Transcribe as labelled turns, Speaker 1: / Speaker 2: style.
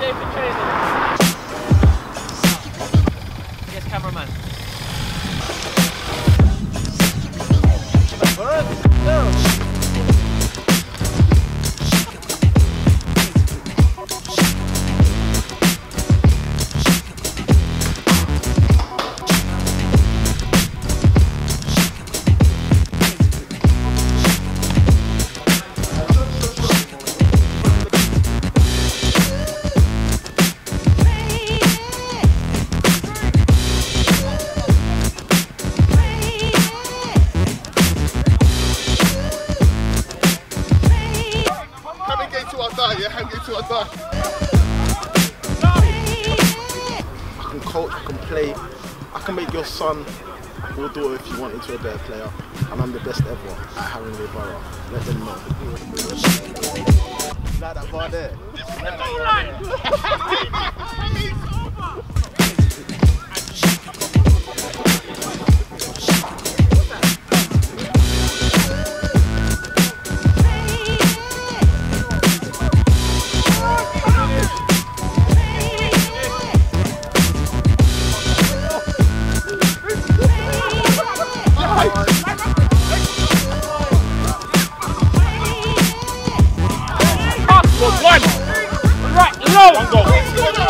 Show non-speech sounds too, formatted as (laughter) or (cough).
Speaker 1: day for training. Yes, cameraman. I die.
Speaker 2: I can coach, I can play, I can make your son or daughter if you want into a better player. And I'm the best ever at Haringey Borough. Let them know.
Speaker 1: Like that bar there. (laughs)
Speaker 2: One.
Speaker 1: Right, low.
Speaker 2: One goal.